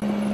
Bye.